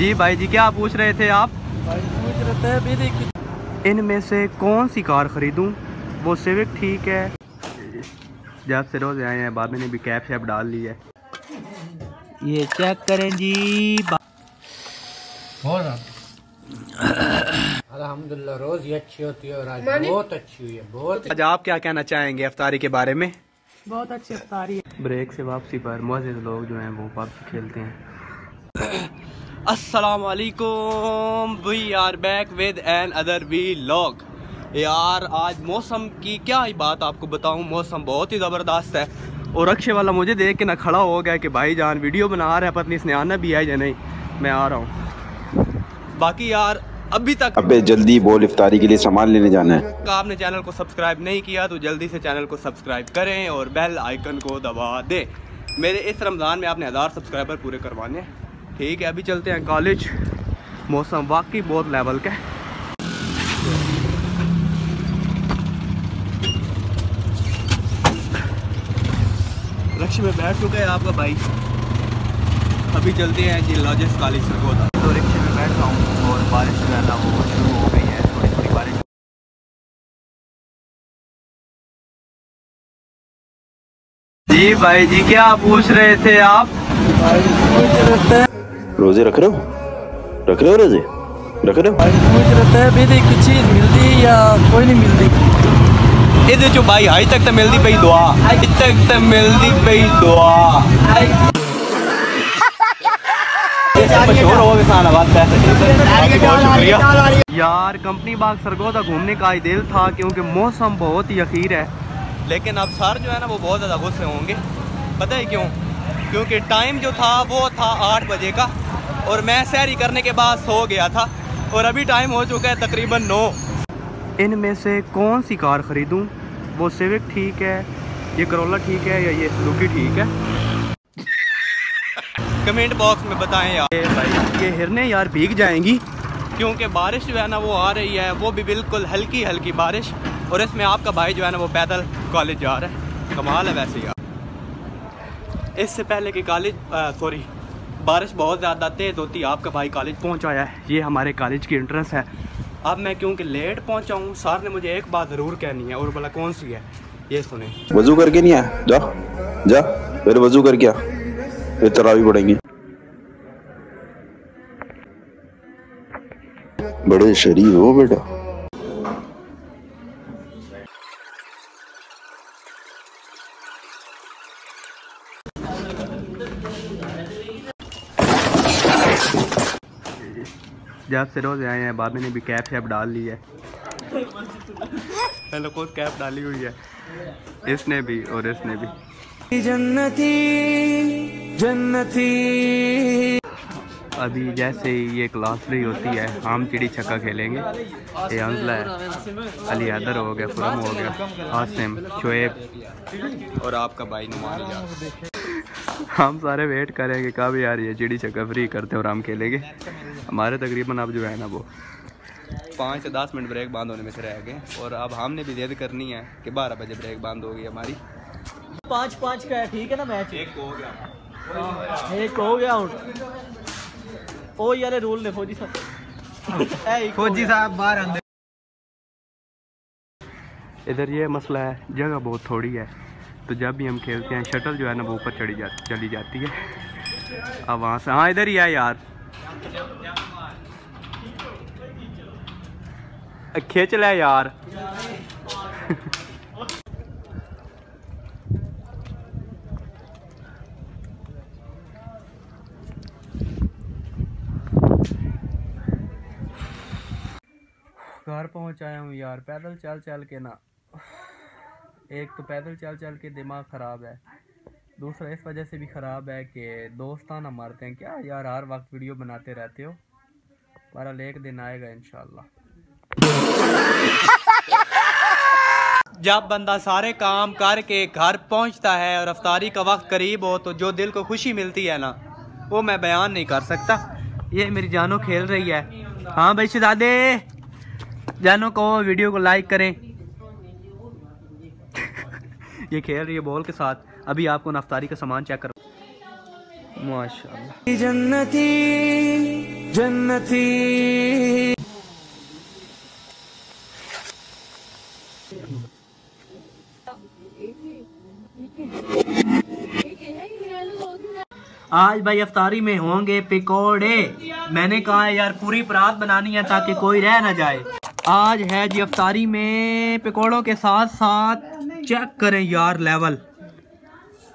जी भाई जी क्या पूछ रहे थे आप? भाई पूछ रहे थे इनमें से कौन सी कार ख़रीदूं? वो सिविक ठीक है। जब से रोज़ आए हैं बाबे ने भी कैप शैप डाल ली है। ये चेक करें जी अल्हम्दुलिल्लाह रोज ही अच्छी होती है और आज बहुत अच्छी हुई है बहुत आज आप क्या कहना चाहेंगे अफ्तारी के बारे में? बहुत अच्छी अफ्तारी है। ब्रेक से वापसी पर मौजूद लोग जो हैं वो पबजी खेलते हैं। अस्सलाम वालेकुम we are back with another vlog यार आज मौसम की क्या ही बात आपको बताऊँ। मौसम बहुत ही ज़बरदस्त है। और अक्षय वाला मुझे देख के ना खड़ा हो गया कि भाई जान वीडियो बना रहा है पत्नी इसने आना भी है या नहीं। मैं आ रहा हूँ। बाकी यार अभी तक अबे जल्दी बोल इफ्तारी के लिए सामान लेने जाना है। आपने चैनल को सब्सक्राइब नहीं किया तो जल्दी से चैनल को सब्सक्राइब करें और बेल आइकन को दबा दें। मेरे इस रमज़ान में आपने हज़ार सब्सक्राइबर पूरे करवाने हैं। ठीक है, अभी चलते हैं कॉलेज मौसम वाकई बहुत लेवल का है। में बैठ चुका है आपका भाई। अभी चलते हैं जी लॉजिस कॉलेज सरगोदा तो रिक्शे में बैठ रहा हूँ और बारिश जो ना, वो शुरू हो गई है। थोड़ी थोड़ी बारिश। जी भाई जी, क्या पूछ रहे थे आप? रोज़े रख रहे हो? रख रहे हो रोज़े? रख रहे हो? पूछ रहता है भी कुछ चीज़ मिलती या कोई नहीं मिलती? ये देखो भाई हाई तक तो मिलती पई दुआ। हाई तक तो मिलती पई दुआ। यार कंपनी बाग सरगोदा घूमने का ही दिल था क्योंकि मौसम बहुत ही अखीर है। लेकिन अब सर जो है ना वो बहुत ज़्यादा गुस्से होंगे। पता है क्यों? क्योंकि टाइम जो था वो था आठ बजे का। और मैं सैरी करने के बाद सो गया था और अभी टाइम हो चुका है तकरीबन नौ। इनमें से कौन सी कार ख़रीदूं? वो सिविक ठीक है ये करोला ठीक है या ये सुजुकी ठीक है? कमेंट बॉक्स में बताएँ यार। ये भाई ये हिरने यार भीग जाएँगी। क्योंकि बारिश जो है ना वो आ रही है वो भी बिल्कुल हल्की हल्की बारिश और इसमें आपका भाई जो है ना वो पैदल कॉलेज जा रहा है। कमाल है वैसे यार। इससे पहले कि कॉलेज सॉरी बारिश बहुत ज़्यादा तेज़ होती आपका भाई कॉलेज पहुँच आया है। ये हमारे कॉलेज की एंट्रेंस है। अब मैं क्योंकि लेट पहुँचा हूँ सर ने मुझे एक बात ज़रूर कहनी है, और बोला, कौन सी है? ये सुने। वज़ू करके नहीं आया जा जा, फिर वज़ू करके आ। फिर तरावी पड़ेंगे। बड़े शरीफ हो बेटा। जब से रोज आए हैं बाबे ने भी कैप शैप डाल ली है। हेलो को कैप डाली हुई है। इसने भी और इसने भी। जन्नती जन्नती। अभी जैसे ही ये क्लास फ्री होती है हम चिड़ी छक्का खेलेंगे। ये अंजला है अली हैदर हो गया खुरम हो गया आसिम शुएब और आपका भाई नुमान हम सारे वेट करेंगे कब यार ये चिड़ी छक्का फ्री करते और हम खेलेंगे। हमारे तकरीबन अब जो है ना वो पाँच से दस मिनट ब्रेक बंद होने में से रह गए और अब हमने भी जिद करनी है कि बारह बजे ब्रेक बंद होगी हमारी। पाँच पाँच का है ठीक है ना मैच एक हो गया। एक हो गया आउट ओ यार रूल ने फौजी साहब। फौजी साहब बाहर अंदर। इधर ये मसला है जगह बहुत थोड़ी है। तो जब भी हम खेलते हैं शटल जो है ना, वो ऊपर चढ़ी जा, चली जाती है। अब वहाँ से हाँ इधर ही है यार। खींच ले यार। घर पहुँच आया हूँ यार, पैदल चल चल के ना। एक तो पैदल चल चल के दिमाग ख़राब है। दूसरा, इस वजह से भी ख़राब है कि दोस्ताना मारते हैं। क्या यार, हर वक्त वीडियो बनाते रहते हो? हमारा एक दिन आएगा इनशाला जब बंदा सारे काम करके घर पहुँचता है और अफ्तारी का वक्त करीब हो तो जो दिल को खुशी मिलती है ना, वो मैं बयान नहीं कर सकता। ये मेरी जानो खेल रही है। हाँ भाई शहजादे, जानो को वीडियो को लाइक करें। ये खेल रही है बॉल के साथ। अभी आपको नफ्तारी का सामान चेक करो माशाल्लाह। जन्नती जन्नती। आज भाई अफ्तारी में होंगे पकौड़े। मैंने कहा है यार पूरी परात बनानी है ताकि कोई रह ना जाए। आज है जी अफ्तारी में पकौड़ों के साथ साथ चेक करें यार लेवल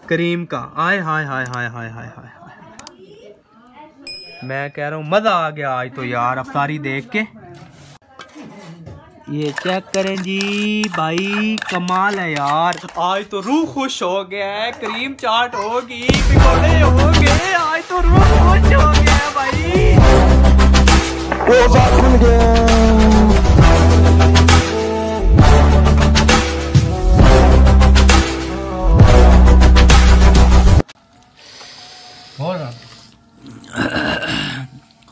करीम का. आय हाय हाय हाय हाय हाय हाय मैं कह रहा हूँ, मज़ा आ गया आज तो यार, अफ्तारी देख के. ये चेक करें जी, भाई, कमाल है यार. आज तो रूह खुश हो गया है क्रीम चाट होगी, पकौड़े होंगे आज तो रूह खुश हो गया भाई.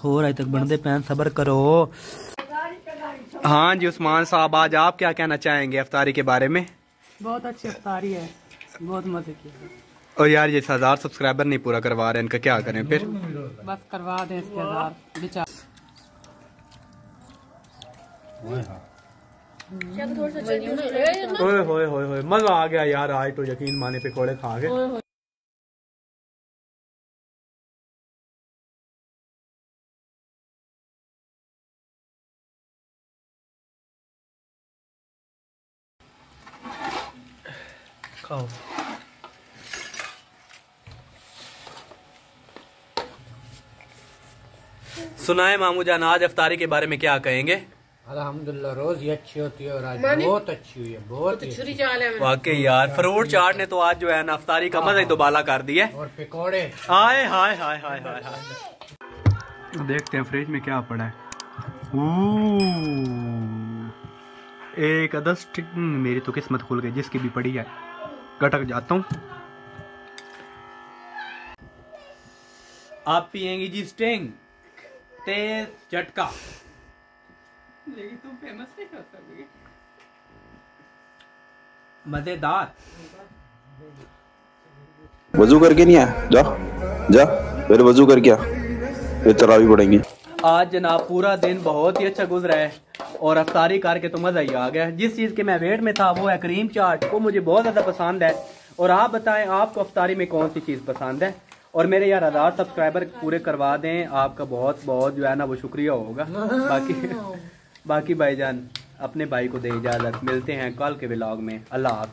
हो रहा तक बनते पैन सबर करो। हाँ जी उस्मान साहब आज आप क्या कहना चाहेंगे अफ्तारी के बारे में? बहुत अच्छी अफ्तारी है। बहुत मज़े की और यार ये हज़ार सब्सक्राइबर नहीं पूरा करवा रहे इनका क्या करें फिर? बस करवा दें इसके हज़ार बेचार। ओए होए होए होए मज़ा आ गया यार आज तो यकीन माने पे कोड़े खा के खाओ सुनाए मामू जान आज अफ्तारी के बारे में क्या कहेंगे? अल्हम्दुलिल्लाह रोज ही अच्छी होती है और आज बहुत अच्छी हुई है बहुत ही वाकई यार फ्रूट चाट ने तो आज जो है ना अफ्तारी का मज़ा ही दोबाला कर दिया और पकौड़े। हाय हाय हाय हाय हाय हाय। देखते हैं फ्रिज में क्या पड़ा है। एक अदस मेरी तो किस्मत खुल गई जिसकी भी पड़ी है। कटक जाता हूँ। आप पियेंगी जी स्टिंग तेज झटका मज़ेदार। वज़ू करके नहीं आया? जा जा फिर वज़ू करके आ। फिर तरावी पड़ेंगी आज जनाब पूरा दिन बहुत ही अच्छा गुजरा है। और अफ्तारी करके तो मज़ा ही आ गया। जिस चीज़ के मैं वेट में था वो है क्रीम चाट वो मुझे बहुत ज़्यादा पसंद है। और आप बताएँ आपको अफ्तारी में कौन सी चीज़ पसंद है? और मेरे यार हज़ार सब्सक्राइबर पूरे करवा दें आपका बहुत बहुत जो है ना वो शुक्रिया होगा। बाकी बाकी भाईजान अपने भाई को दे इजाज़त। मिलते हैं कल के ब्लॉग में। अल्लाह